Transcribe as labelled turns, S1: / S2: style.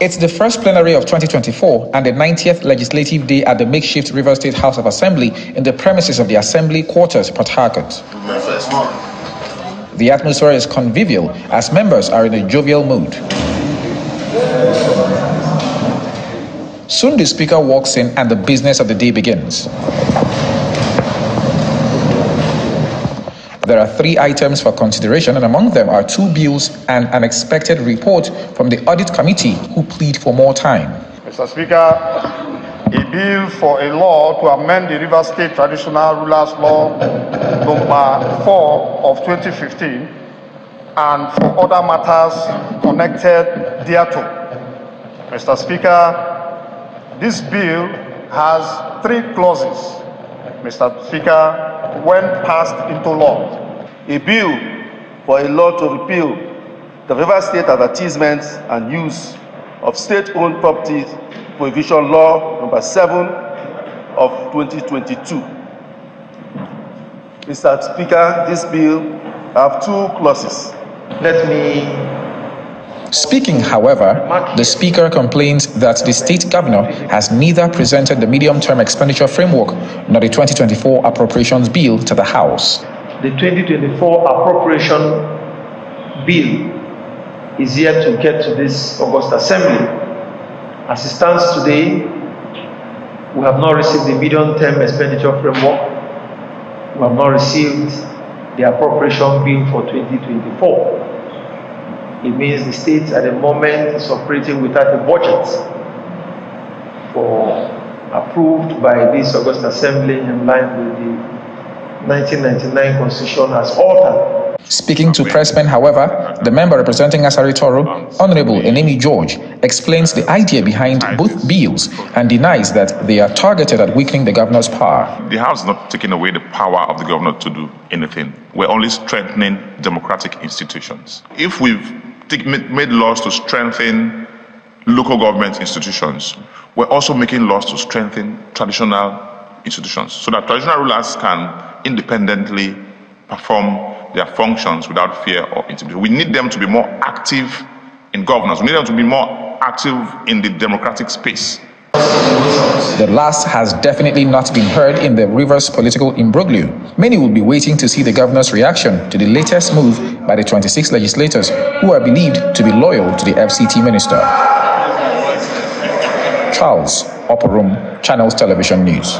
S1: It's the first plenary of 2024 and the 90th legislative day at the makeshift Rivers State House of Assembly in the premises of the Assembly Quarters, Port Harcourt. The atmosphere is convivial as members are in a jovial mood. Soon the speaker walks in and the business of the day begins. There are three items for consideration, and among them are two bills and an expected report from the audit committee who plead for more time.
S2: Mr. Speaker, a bill for a law to amend the Rivers State Traditional Rulers Law number 4 of 2015 and for other matters connected thereto. Mr. Speaker, this bill has three clauses. Mr. Speaker, when passed into law.
S3: A bill for a law to repeal the Rivers State Advertisement and Use of State-Owned Property Prohibition Law number 7 of 2022. Mr. Speaker, this bill have two clauses.
S4: Let me
S1: Speaking, however, the Speaker complains that the State Governor has neither presented the medium term expenditure framework nor the 2024 appropriations bill to the House.
S4: The 2024 appropriation bill is yet to get to this August Assembly. As it stands today, we have not received the medium term expenditure framework. We have not received the appropriation bill for 2024. It means the state at the moment is operating without a budget for approved by this August Assembly in line with the 1999 Constitution as altered.
S1: Speaking to pressmen, however, the member representing Asari Toru, Honorable Enemi George, explains the idea behind both bills and denies that they are targeted at weakening the governor's power.
S5: The House is not taking away the power of the governor to do anything. We're only strengthening democratic institutions. If we've made laws to strengthen local government institutions. We're also making laws to strengthen traditional institutions so that traditional rulers can independently perform their functions without fear or intimidation. We need them to be more active in governance. We need them to be more active in the democratic space.
S1: The last has definitely not been heard in the Rivers political imbroglio. Many will be waiting to see the governor's reaction to the latest move by the 26 legislators who are believed to be loyal to the FCT minister. Charles, Upper Room, Channels Television News.